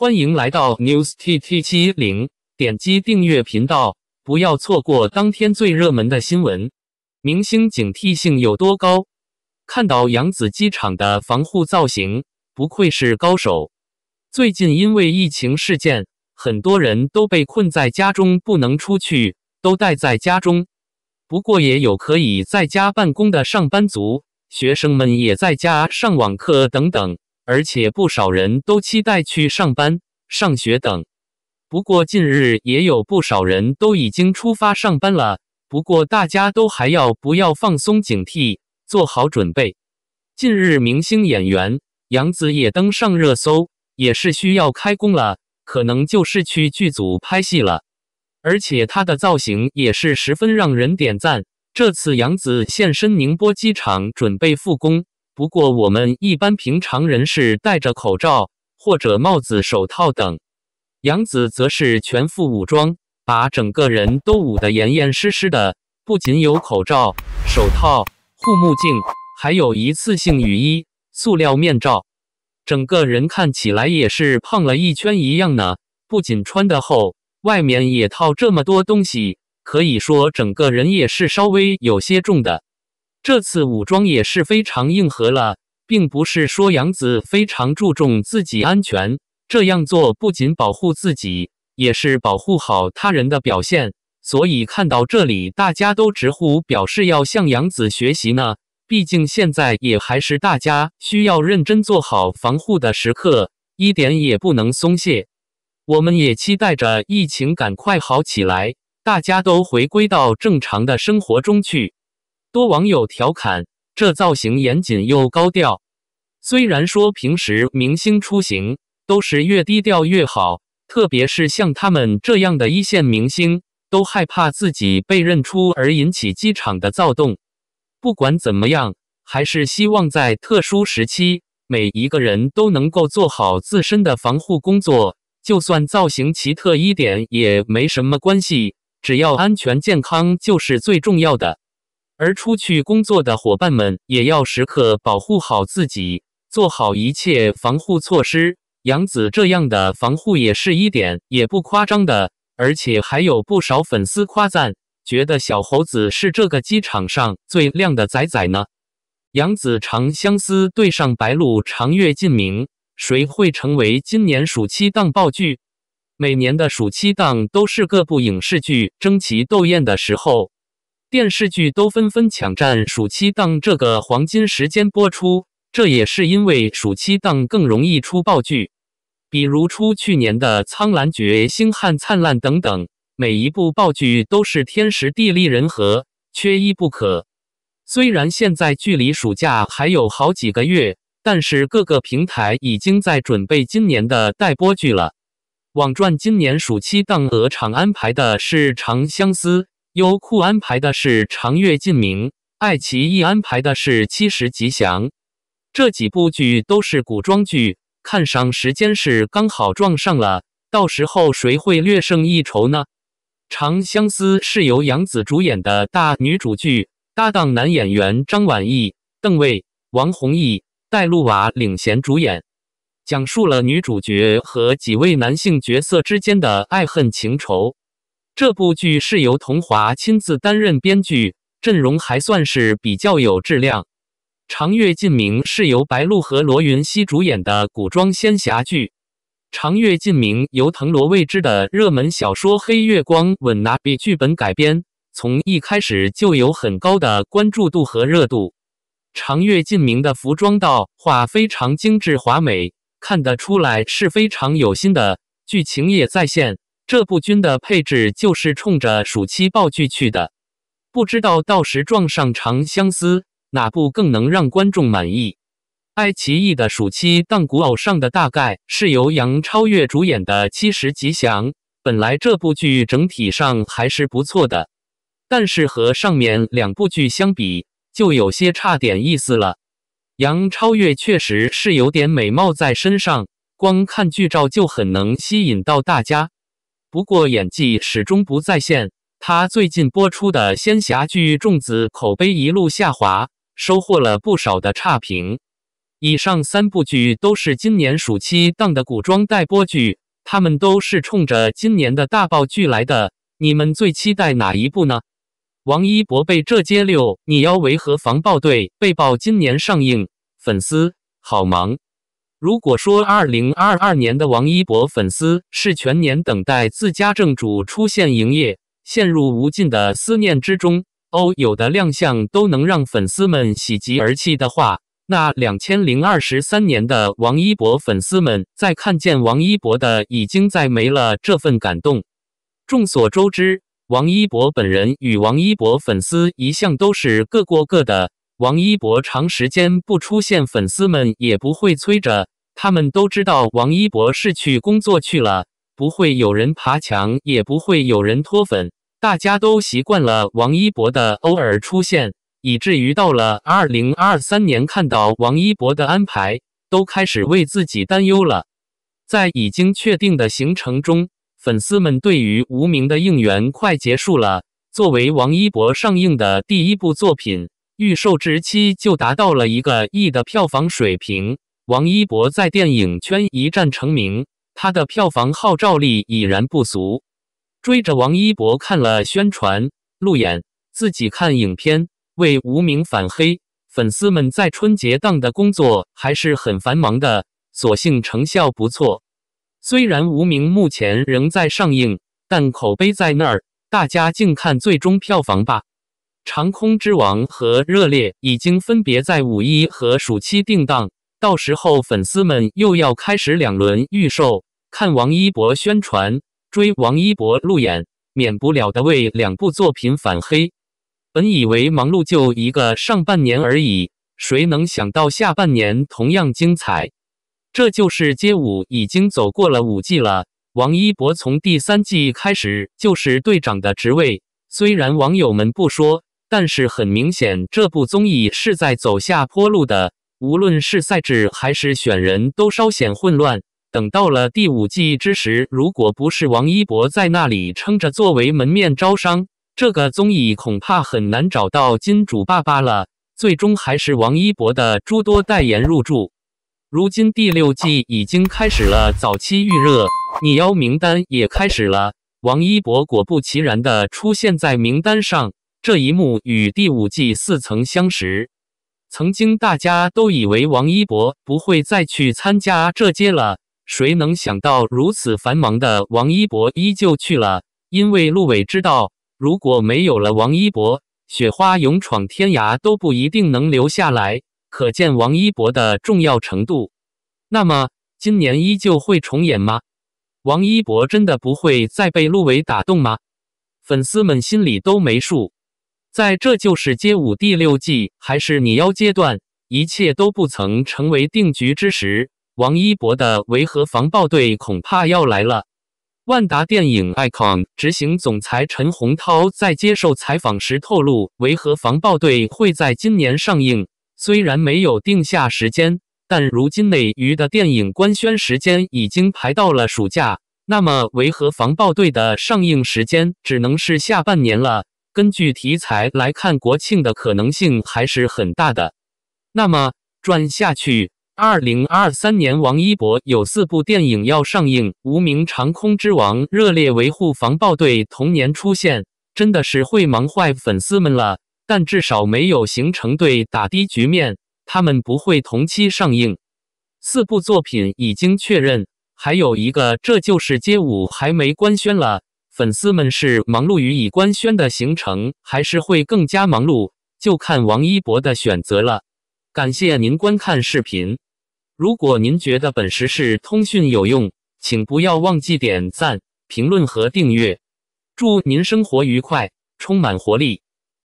欢迎来到 News TT 七零，点击订阅频道，不要错过当天最热门的新闻。明星警惕性有多高？看到扬子机场的防护造型，不愧是高手。最近因为疫情事件，很多人都被困在家中不能出去，都待在家中。不过也有可以在家办公的上班族，学生们也在家上网课等等。而且不少人都期待去上班、上学等。不过近日也有不少人都已经出发上班了。不过大家都还要不要放松警惕，做好准备。近日明星演员杨紫也登上热搜，也是需要开工了，可能就是去剧组拍戏了。而且她的造型也是十分让人点赞。这次杨紫现身宁波机场，准备复工。不过，我们一般平常人是戴着口罩或者帽子、手套等，杨子则是全副武装，把整个人都捂得严严实实的。不仅有口罩、手套、护目镜，还有一次性雨衣、塑料面罩，整个人看起来也是胖了一圈一样呢。不仅穿得厚，外面也套这么多东西，可以说整个人也是稍微有些重的。这次武装也是非常硬核了，并不是说杨子非常注重自己安全，这样做不仅保护自己，也是保护好他人的表现。所以看到这里，大家都直呼表示要向杨子学习呢。毕竟现在也还是大家需要认真做好防护的时刻，一点也不能松懈。我们也期待着疫情赶快好起来，大家都回归到正常的生活中去。多网友调侃：“这造型严谨又高调。”虽然说平时明星出行都是越低调越好，特别是像他们这样的一线明星，都害怕自己被认出而引起机场的躁动。不管怎么样，还是希望在特殊时期，每一个人都能够做好自身的防护工作。就算造型奇特一点也没什么关系，只要安全健康就是最重要的。而出去工作的伙伴们也要时刻保护好自己，做好一切防护措施。杨子这样的防护也是一点也不夸张的，而且还有不少粉丝夸赞，觉得小猴子是这个机场上最靓的仔仔呢。杨子《长相思》对上白鹿《长月烬明》，谁会成为今年暑期档爆剧？每年的暑期档都是各部影视剧争奇斗艳的时候。电视剧都纷纷抢占暑期档这个黄金时间播出，这也是因为暑期档更容易出爆剧，比如出去年的《苍兰诀》《星汉灿烂》等等，每一部爆剧都是天时地利人和，缺一不可。虽然现在距离暑假还有好几个月，但是各个平台已经在准备今年的待播剧了。网传今年暑期档鹅厂安排的是《长相思》。优酷安排的是《长月烬明》，爱奇艺安排的是《七十吉祥》，这几部剧都是古装剧，看上时间是刚好撞上了。到时候谁会略胜一筹呢？《长相思》是由杨紫主演的大女主剧，搭档男演员张晚意、邓为、王弘毅、戴露娃领衔主演，讲述了女主角和几位男性角色之间的爱恨情仇。这部剧是由童华亲自担任编剧，阵容还算是比较有质量。《长月烬明》是由白鹿和罗云熙主演的古装仙侠剧，《长月烬明》由藤萝未知的热门小说《黑月光》稳拿比剧本改编，从一开始就有很高的关注度和热度。《长月烬明》的服装道画非常精致华美，看得出来是非常有心的，剧情也在线。这部军的配置就是冲着暑期爆剧去的，不知道到时撞上《长相思》，哪部更能让观众满意？爱奇艺的暑期档古偶上的大概是由杨超越主演的《七十吉祥》。本来这部剧整体上还是不错的，但是和上面两部剧相比，就有些差点意思了。杨超越确实是有点美貌在身上，光看剧照就很能吸引到大家。不过演技始终不在线，他最近播出的仙侠剧《粽子》口碑一路下滑，收获了不少的差评。以上三部剧都是今年暑期档的古装待播剧，他们都是冲着今年的大爆剧来的。你们最期待哪一部呢？王一博被这接六，你要维和防暴队被曝今年上映，粉丝好忙。如果说二零二二年的王一博粉丝是全年等待自家正主出现营业，陷入无尽的思念之中，哦，有的亮相都能让粉丝们喜极而泣的话。那两千零二十三年的王一博粉丝们，在看见王一博的已经在没了这份感动。众所周知，王一博本人与王一博粉丝一向都是各过各的。王一博长时间不出现，粉丝们也不会催着。他们都知道王一博是去工作去了，不会有人爬墙，也不会有人脱粉。大家都习惯了王一博的偶尔出现。以至于到了二零二三年，看到王一博的安排，都开始为自己担忧了。在已经确定的行程中，粉丝们对于无名的应援快结束了。作为王一博上映的第一部作品，预售日期就达到了一个亿的票房水平。王一博在电影圈一战成名，他的票房号召力已然不俗。追着王一博看了宣传、路演，自己看影片。为无名反黑，粉丝们在春节档的工作还是很繁忙的，所幸成效不错。虽然无名目前仍在上映，但口碑在那儿，大家静看最终票房吧。长空之王和热烈已经分别在五一和暑期定档，到时候粉丝们又要开始两轮预售，看王一博宣传，追王一博路演，免不了的为两部作品反黑。本以为忙碌就一个上半年而已，谁能想到下半年同样精彩？这就是街舞已经走过了五季了。王一博从第三季开始就是队长的职位，虽然网友们不说，但是很明显这部综艺是在走下坡路的。无论是赛制还是选人都稍显混乱。等到了第五季之时，如果不是王一博在那里撑着作为门面招商。这个综艺恐怕很难找到金主爸爸了，最终还是王一博的诸多代言入驻。如今第六季已经开始了早期预热，拟邀名单也开始了。王一博果不其然的出现在名单上，这一幕与第五季似曾相识。曾经大家都以为王一博不会再去参加这届了，谁能想到如此繁忙的王一博依旧去了？因为陆伟知道。如果没有了王一博，雪花勇闯天涯都不一定能留下来，可见王一博的重要程度。那么，今年依旧会重演吗？王一博真的不会再被陆伟打动吗？粉丝们心里都没数。在这就是街舞第六季还是你妖阶段，一切都不曾成为定局之时，王一博的维和防暴队恐怕要来了。万达电影 icon 执行总裁陈洪涛在接受采访时透露，维和防暴队会在今年上映。虽然没有定下时间，但如今内娱的电影官宣时间已经排到了暑假，那么维和防暴队的上映时间只能是下半年了。根据题材来看，国庆的可能性还是很大的。那么转下去。二零二三年，王一博有四部电影要上映，《无名》《长空之王》热烈维护防暴队同年出现，真的是会忙坏粉丝们了。但至少没有形成对打的局面，他们不会同期上映。四部作品已经确认，还有一个，这就是街舞还没官宣了。粉丝们是忙碌于已官宣的行程，还是会更加忙碌，就看王一博的选择了。感谢您观看视频。如果您觉得本时事通讯有用，请不要忘记点赞、评论和订阅。祝您生活愉快，充满活力！